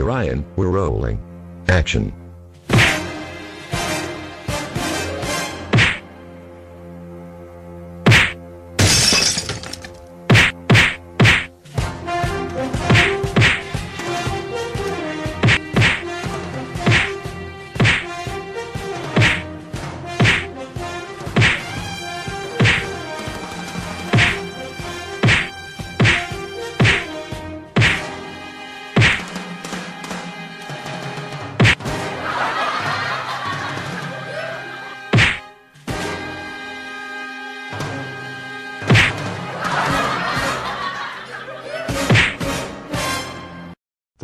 Ryan, we're rolling. Action.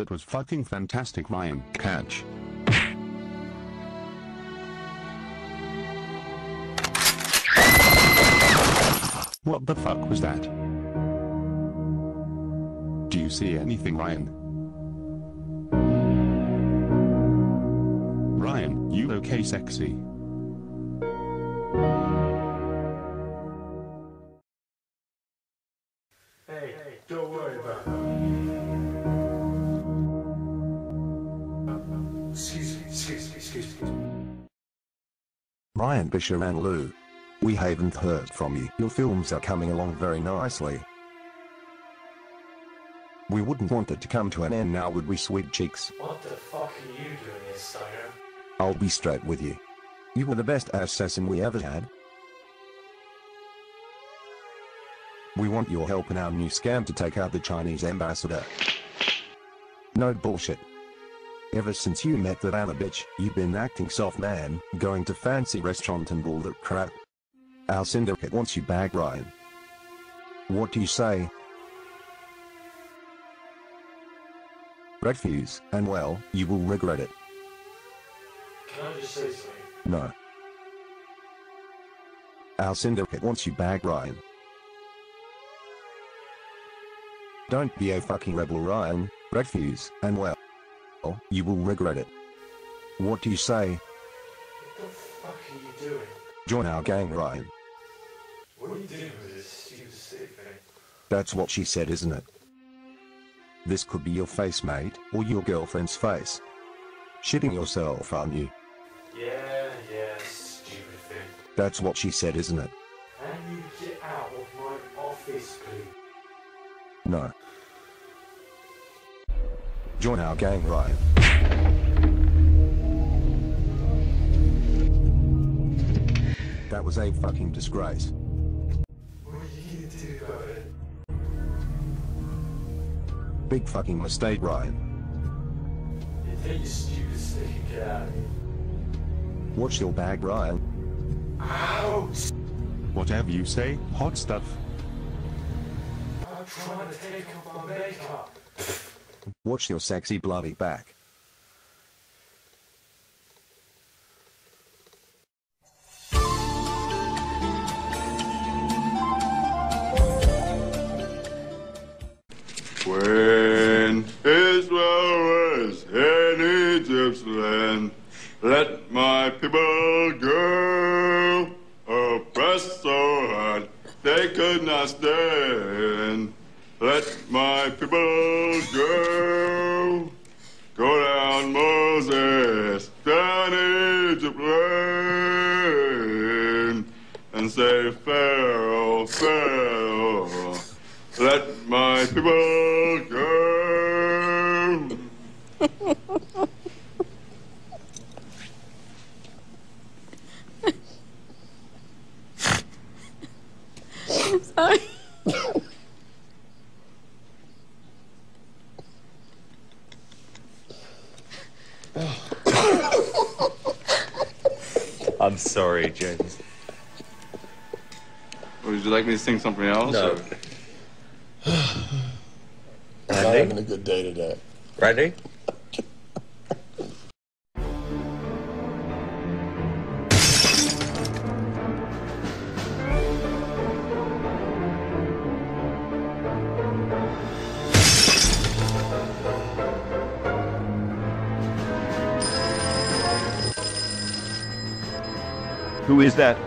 That was fucking fantastic Ryan. Catch. What the fuck was that? Do you see anything Ryan? Ryan, you okay sexy? Ryan Bicheranloo. We haven't heard from you. Your films are coming along very nicely. We wouldn't want it to come to an end now would we sweet cheeks? What the fuck are you doing here, Steiner? I'll be straight with you. You were the best assassin we ever had. We want your help in our new scam to take out the Chinese ambassador. No bullshit. Ever since you met that Anna bitch, you've been acting soft man, going to fancy restaurant and all that crap. Our syndicate wants you back, Ryan. What do you say? Refuse, and well, you will regret it. Can I just say something? No. Our syndicate wants you back, Ryan. Don't be a fucking rebel, Ryan. Refuse, and well, Oh, you will regret it. What do you say? What the fuck are you doing? Join our gang, Ryan. What are you doing with this stupid sick thing? That's what she said, isn't it? This could be your face, mate, or your girlfriend's face. Shitting yourself, aren't you? Yeah, yeah, stupid thing. That's what she said, isn't it? Can you get out of my office, please? No. Join our gang, Ryan. That was a fucking disgrace. What are you gonna do about it? Big fucking mistake, Ryan. You take your stupid stick and get out of here. Watch your bag, Ryan. Out! Whatever you say, hot stuff. I'm trying to take off my makeup. Watch your sexy bloody back. When Israel was in Egypt's land, let my people go. Oppressed so hard they could not stand. Let my people go. Go down, Moses, down Egypt land, and say, Pharaoh, Pharaoh, let my people go. Sorry. I'm sorry, James. Would you like me to sing something else? No. or- I'm having a good day today. Randy? Who is that?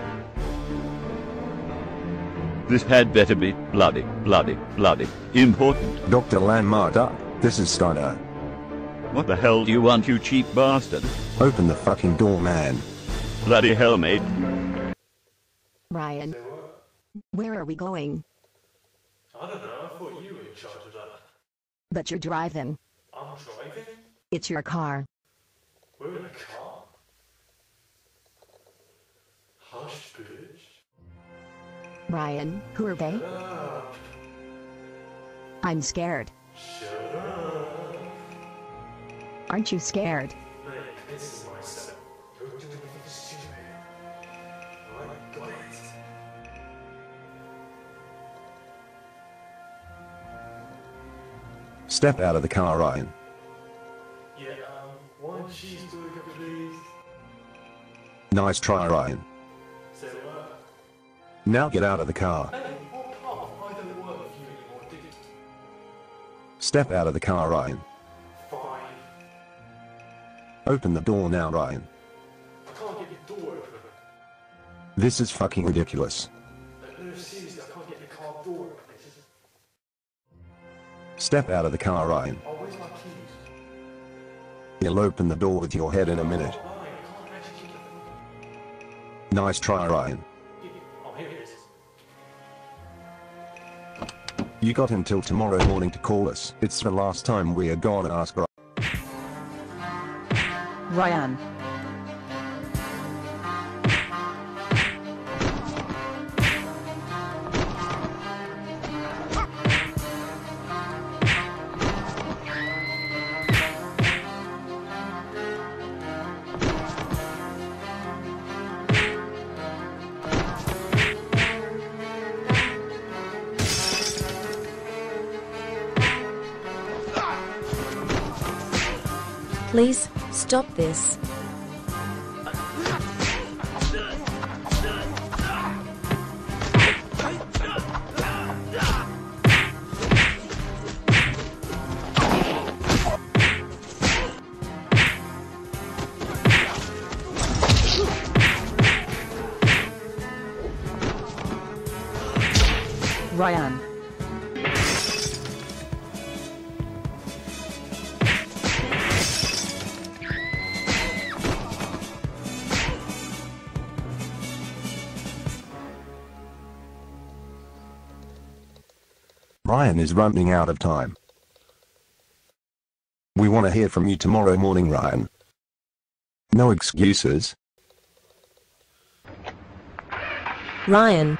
This had better be bloody, bloody, bloody important. Dr. Landmarta, uh, this is Steiner. What the hell do you want, you cheap bastard? Open the fucking door, man. Bloody hell, mate. Ryan. Where are we going? I don't know, I thought you were in charge of that. But you're driving. I'm driving? It's your car. We're in a car? Ryan, who are they? Up. I'm scared. Shut up. Aren't you scared? Mate, this is my step. Don't do anything stupid. I got it. Step out of the car, Ryan. Yeah, um, one cheeseburger, please. Nice try, Ryan. Now get out of the car. Hey, what part? I don't work for you anymore, do you? Step out of the car, Ryan. Fine. Open the door now, Ryan. I can't get the door open. This is fucking ridiculous. No, no, seriously, I can't get the car door open. Step out of the car, Ryan. Oh, where's my keys? He'll open the door with your head in a minute. Oh, Fine, I can't actually get the... Nice try, Ryan. You got until tomorrow morning to call us. It's the last time we are gonna ask Ryan. Please, stop this. Ryan. Ryan is running out of time. We want to hear from you tomorrow morning, Ryan. No excuses. Ryan.